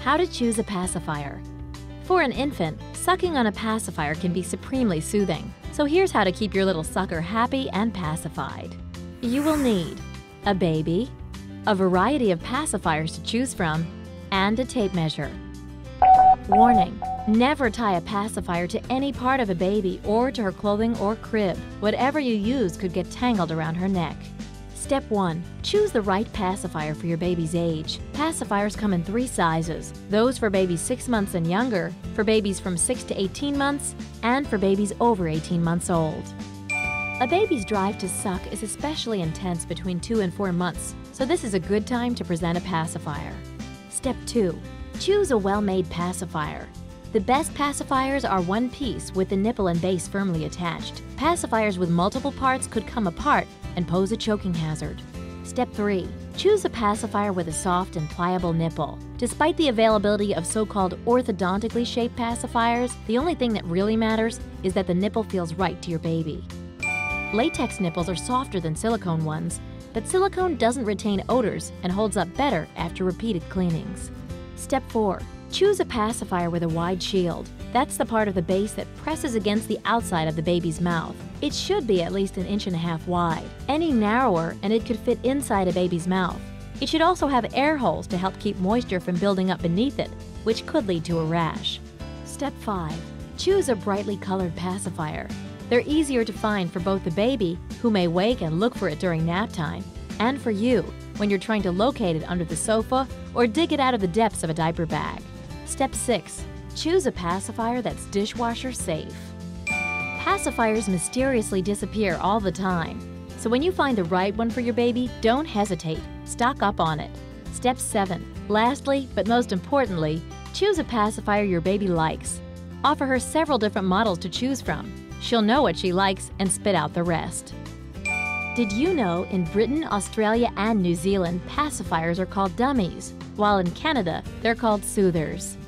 How to choose a pacifier. For an infant, sucking on a pacifier can be supremely soothing. So here's how to keep your little sucker happy and pacified. You will need a baby, a variety of pacifiers to choose from, and a tape measure. Warning, never tie a pacifier to any part of a baby or to her clothing or crib. Whatever you use could get tangled around her neck. Step 1. Choose the right pacifier for your baby's age. Pacifiers come in three sizes those for babies 6 months and younger, for babies from 6 to 18 months, and for babies over 18 months old. A baby's drive to suck is especially intense between 2 and 4 months, so this is a good time to present a pacifier. Step 2. Choose a well made pacifier. The best pacifiers are one piece with the nipple and base firmly attached. Pacifiers with multiple parts could come apart and pose a choking hazard. Step 3. Choose a pacifier with a soft and pliable nipple. Despite the availability of so-called orthodontically shaped pacifiers, the only thing that really matters is that the nipple feels right to your baby. Latex nipples are softer than silicone ones, but silicone doesn't retain odors and holds up better after repeated cleanings. Step 4. Choose a pacifier with a wide shield. That's the part of the base that presses against the outside of the baby's mouth. It should be at least an inch and a half wide. Any narrower and it could fit inside a baby's mouth. It should also have air holes to help keep moisture from building up beneath it, which could lead to a rash. Step 5. Choose a brightly colored pacifier. They're easier to find for both the baby, who may wake and look for it during nap time, and for you, when you're trying to locate it under the sofa or dig it out of the depths of a diaper bag. Step 6. Choose a pacifier that's dishwasher safe. Pacifiers mysteriously disappear all the time. So when you find the right one for your baby, don't hesitate. Stock up on it. Step 7. Lastly, but most importantly, choose a pacifier your baby likes. Offer her several different models to choose from. She'll know what she likes and spit out the rest. Did you know in Britain, Australia, and New Zealand, pacifiers are called dummies, while in Canada, they're called soothers?